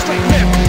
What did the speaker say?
straight up.